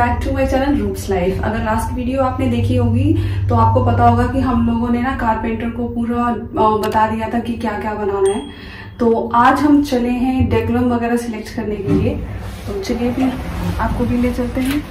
Back to my channel roots life अगर last video आपने देखी होगी तो आपको पता होगा कि हम लोगों ने ना कारपेंटर को पूरा बता दिया था कि क्या क्या बनाना है। तो आज हम चले हैं डेकलम वगैरह सिलेक्ट करने के लिए। तो चलिए फिर आपको भी ले चलते हैं।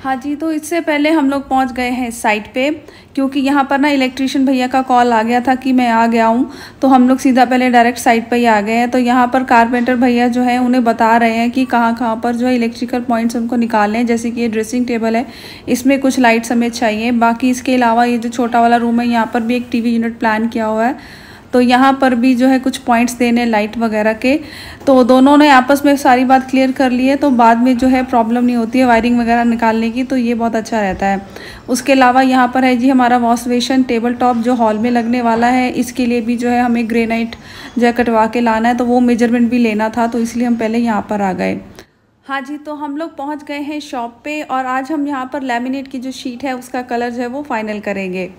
हाँ जी तो इससे पहले हम लोग पहुँच गए हैं साइट पे, क्योंकि यहाँ पर ना इलेक्ट्रिशियन भैया का कॉल आ गया था कि मैं आ गया हूँ तो हम लोग सीधा पहले डायरेक्ट साइट पे ही आ गए हैं। तो यहाँ पर कारपेंटर भैया जो है, उन्हें बता रहे हैं कि कहाँ कहाँ पर जो है इलेक्ट्रिकल पॉइंट्स उनको निकालने हैं, जैसे कि ये ड्रेसिंग टेबल है, इसमें कुछ लाइट्स हमें चाहिए। बाकी इसके अलावा ये जो छोटा वाला रूम है, यहाँ पर भी एक टीवी यूनिट प्लान किया हुआ है। तो यहाँ पर भी जो है कुछ पॉइंट्स देने लाइट वगैरह के। तो दोनों ने आपस में सारी बात क्लियर कर ली है तो बाद में जो है प्रॉब्लम नहीं होती है वायरिंग वगैरह निकालने की तो ये बहुत अच्छा रहता है। उसके अलावा यहाँ पर है जी हमारा वॉश बेशन टेबल टॉप जो हॉल में लगने वाला है, इसके लिए भी जो है हमें ग्रेनाइट जो है कटवा के लाना है तो वो मेज़रमेंट भी लेना था तो इसलिए हम पहले यहाँ पर आ गए। हाँ जी तो हम लोग पहुँच गए हैं शॉप पे और आज हम यहाँ पर लेमिनेट की जो शीट है, उसका कलर जो है वो फाइनल करेंगे।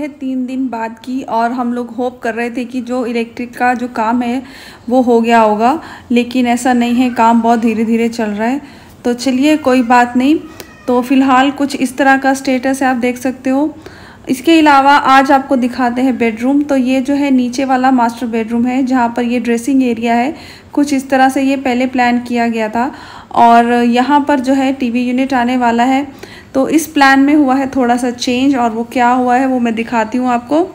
हो तीन दिन बाद की और हम लोग होप कर रहे थे कि जो इलेक्ट्रिक का जो काम है वो हो गया होगा, लेकिन ऐसा नहीं है, काम बहुत धीरे धीरे चल रहा है। तो चलिए, कोई बात नहीं। तो फ़िलहाल कुछ इस तरह का स्टेटस है, आप देख सकते हो। इसके अलावा आज आपको दिखाते हैं बेडरूम तो ये जो है नीचे वाला मास्टर बेडरूम है, जहाँ पर ये ड्रेसिंग एरिया है। कुछ इस तरह से ये पहले प्लान किया गया था। और यहाँ पर जो है टीवी यूनिट आने वाला है। तो इस प्लान में हुआ है थोड़ा सा चेंज और वो क्या हुआ है वो मैं दिखाती हूँ आपको।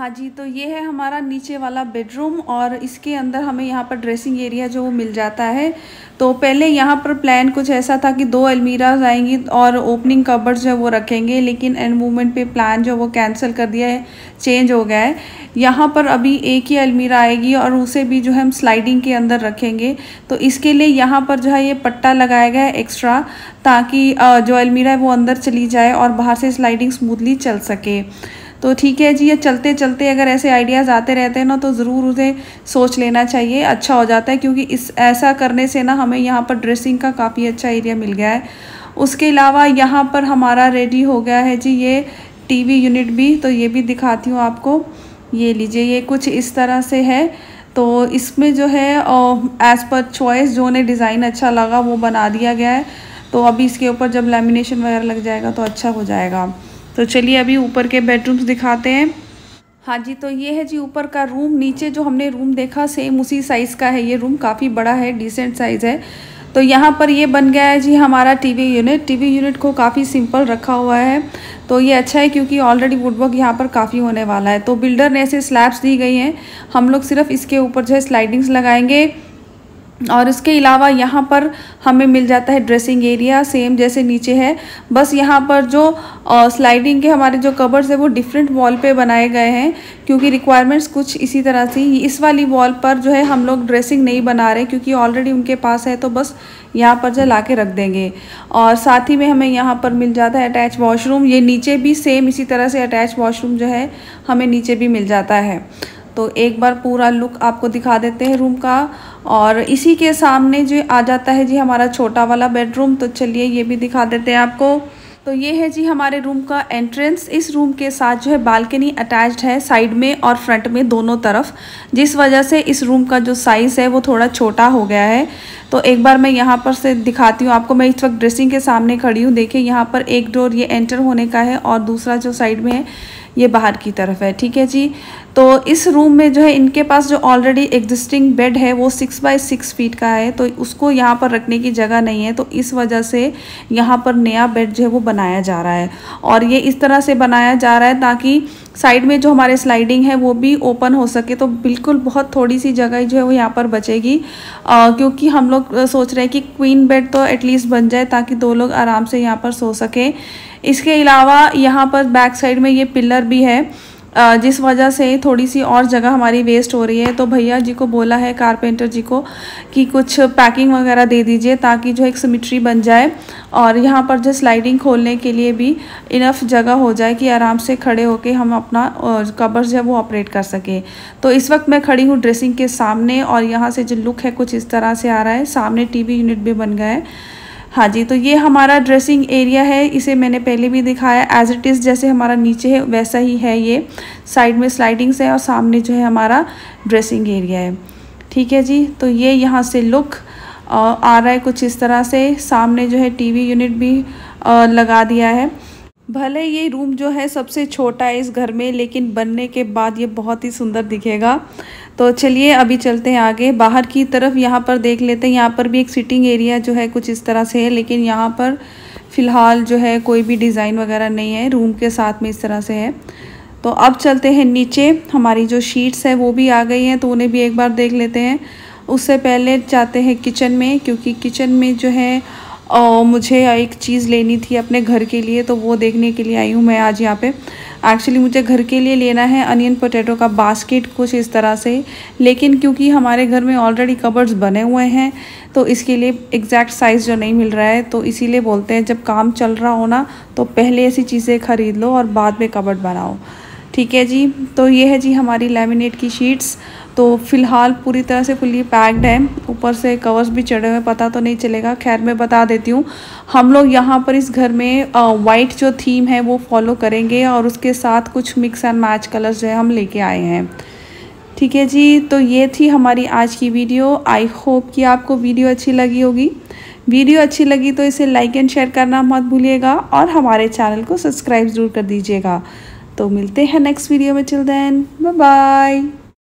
हाँ जी तो ये है हमारा नीचे वाला बेडरूम और इसके अंदर हमें यहाँ पर ड्रेसिंग एरिया जो वो मिल जाता है। तो पहले यहाँ पर प्लान कुछ ऐसा था कि दो अलमीराज आएँगी और ओपनिंग कबर्ड जो वो रखेंगे, लेकिन एंड मूवमेंट पे प्लान जो वो कैंसिल कर दिया है चेंज हो गया है। यहाँ पर अभी एक ही अलमीरा आएगी और उसे भी जो है हम स्लाइडिंग के अंदर रखेंगे। तो इसके लिए यहाँ पर जो है ये पट्टा लगाया गया है एक्स्ट्रा ताकि जो अलमीरा है वो अंदर चली जाए और बाहर से स्लाइडिंग स्मूथली चल सके। तो ठीक है जी, ये चलते चलते अगर ऐसे आइडियाज़ आते रहते हैं ना तो ज़रूर उसे सोच लेना चाहिए अच्छा हो जाता है, क्योंकि इस, ऐसा करने से ना हमें यहाँ पर ड्रेसिंग का काफ़ी अच्छा एरिया मिल गया है। उसके अलावा यहाँ पर हमारा रेडी हो गया है जी, ये टीवी यूनिट भी तो ये भी दिखाती हूँ आपको। ये लीजिए, ये कुछ इस तरह से है। तो इसमें जो है एज़ पर चॉइस जो उन्हें डिज़ाइन अच्छा लगा, वो बना दिया गया है। तो अभी इसके ऊपर जब लेमिनेशन वगैरह लग जाएगा तो अच्छा हो जाएगा। तो चलिए अभी ऊपर के बेडरूम्स दिखाते हैं। हाँ जी तो ये है जी ऊपर का रूम नीचे जो हमने रूम देखा सेम उसी साइज़ का है। ये रूम काफ़ी बड़ा है डिसेंट साइज़ है। तो यहाँ पर ये बन गया है जी हमारा टीवी यूनिट टीवी यूनिट को काफ़ी सिंपल रखा हुआ है। तो ये अच्छा है क्योंकि ऑलरेडी वुडवर्क यहाँ पर काफ़ी होने वाला है। तो बिल्डर ने ऐसे स्लैब्स दी गई हैं। हम लोग सिर्फ़ इसके ऊपर जो है स्लाइडिंग्स लगाएँगे। और इसके अलावा यहाँ पर हमें मिल जाता है ड्रेसिंग एरिया सेम जैसे नीचे है। बस यहाँ पर जो स्लाइडिंग के हमारे जो कवर्स है, वो डिफरेंट वॉल पे बनाए गए हैं, क्योंकि रिक्वायरमेंट्स कुछ इसी तरह से इस वाली वॉल पर जो है, हम लोग ड्रेसिंग नहीं बना रहे, क्योंकि ऑलरेडी उनके पास है तो बस यहाँ पर जो ला के रख देंगे। और साथ ही में हमें यहाँ पर मिल जाता है अटैच वॉशरूम ये नीचे भी सेम इसी तरह से अटैच वॉशरूम जो है, हमें नीचे भी मिल जाता है। तो एक बार पूरा लुक आपको दिखा देते हैं रूम का। और इसी के सामने जो आ जाता है जी हमारा छोटा वाला बेडरूम तो चलिए ये भी दिखा देते हैं आपको। तो ये है जी हमारे रूम का एंट्रेंस। इस रूम के साथ जो है बालकनी अटैच्ड है साइड में और फ्रंट में दोनों तरफ़। जिस वजह से इस रूम का जो साइज़ है वो थोड़ा छोटा हो गया है। तो एक बार मैं यहाँ पर से दिखाती हूँ आपको। मैं इस वक्त ड्रेसिंग के सामने खड़ी हूँ। देखिए, यहाँ पर एक डोर ये एंटर होने का है और दूसरा जो साइड में है ये बाहर की तरफ़ है ठीक है जी? तो इस रूम में जो है इनके पास जो ऑलरेडी एग्जिस्टिंग बेड है वो सिक्स बाय सिक्स फीट का है तो उसको यहाँ पर रखने की जगह नहीं है तो इस वजह से यहाँ पर नया बेड जो है वो बनाया जा रहा है। और ये इस तरह से बनाया जा रहा है ताकि साइड में जो हमारे स्लाइडिंग है वो भी ओपन हो सके तो बिल्कुल बहुत थोड़ी सी जगह जो है वो यहाँ पर बचेगी। आ, क्योंकि हम लोग सोच रहे हैं कि क्वीन बेड तो एटलीस्ट बन जाए ताकि दो लोग आराम से यहाँ पर सो सके। इसके अलावा यहाँ पर बैक साइड में ये पिलर भी है। जिस वजह से थोड़ी सी और जगह हमारी वेस्ट हो रही है तो भैया जी को बोला है कारपेंटर जी को, कि कुछ पैकिंग वगैरह दे दीजिए ताकि जो एक सिमिट्री बन जाए और यहाँ पर जो स्लाइडिंग खोलने के लिए भी इनफ जगह हो जाए कि आराम से खड़े होके हम अपना कबर जो है वो ऑपरेट कर सके। तो इस वक्त मैं खड़ी हूँ ड्रेसिंग के सामने और यहाँ से जो लुक है कुछ इस तरह से आ रहा है। सामने टीवी यूनिट भी बन गया है। हाँ जी तो ये हमारा ड्रेसिंग एरिया है, इसे मैंने पहले भी दिखाया एज इट इज़ जैसे हमारा नीचे है, वैसा ही है ये। साइड में स्लाइडिंग्स है और सामने जो है हमारा ड्रेसिंग एरिया है। ठीक है जी तो ये यहाँ से लुक आ रहा है कुछ इस तरह से। सामने जो है टीवी यूनिट भी लगा दिया है। भले ये रूम जो है सबसे छोटा है इस घर में, लेकिन बनने के बाद ये बहुत ही सुंदर दिखेगा। तो चलिए अभी चलते हैं आगे। बाहर की तरफ़ यहाँ पर देख लेते हैं। यहाँ पर भी एक सिटिंग एरिया जो है कुछ इस तरह से है, लेकिन यहाँ पर फ़िलहाल जो है कोई भी डिज़ाइन वगैरह नहीं है। रूम के साथ में इस तरह से है। तो अब चलते हैं नीचे। हमारी जो शीट्स है वो भी आ गई हैं तो उन्हें भी एक बार देख लेते हैं। उससे पहले जाते हैं किचन में, क्योंकि किचन में जो है और मुझे एक चीज़ लेनी थी अपने घर के लिए तो वो देखने के लिए आई हूँ मैं आज यहाँ पे। एक्चुअली मुझे घर के लिए लेना है अनियन पोटैटो का बास्केट कुछ इस तरह से। लेकिन क्योंकि हमारे घर में ऑलरेडी कबर्ड्स बने हुए हैं तो इसके लिए एग्जैक्ट साइज़ जो नहीं मिल रहा है तो इसीलिए बोलते हैं, जब काम चल रहा हो ना तो पहले ऐसी चीज़ें ख़रीद लो और बाद में कबर्ड बनाओ। ठीक है जी? तो ये है जी हमारी लेमिनेट की शीट्स तो फ़िलहाल पूरी तरह से फुली पैक्ड है। ऊपर से कवर्स भी चढ़े हुए पता तो नहीं चलेगा। खैर, मैं बता देती हूँ, हम लोग यहाँ पर इस घर में वाइट जो थीम है, वो फॉलो करेंगे और उसके साथ कुछ मिक्स एंड मैच कलर्स जो है, हम लेके आए हैं। ठीक है जी तो ये थी हमारी आज की वीडियो आई होप कि आपको वीडियो अच्छी लगी होगी। वीडियो अच्छी लगी तो इसे लाइक एंड शेयर करना मत भूलिएगा और हमारे चैनल को सब्सक्राइब ज़रूर कर दीजिएगा। तो मिलते हैं नेक्स्ट वीडियो में। Chill then bye bye